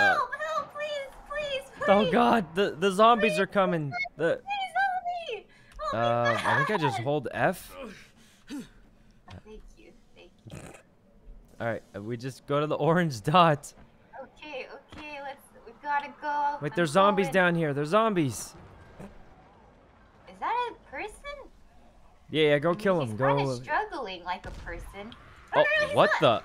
Help! help! Please! Please! Please! Oh God, the the zombies are coming. The Please help me! Help uh, me I think I just hold F. Thank you. Thank you. All right, uh, we just go to the orange dot. Okay. Okay. Let's. We gotta go. Wait, I'm there's zombies going. down here. There's zombies. Is that a person? Yeah, yeah, go kill mean, them. him. Go. struggling like a person. Oh, what the?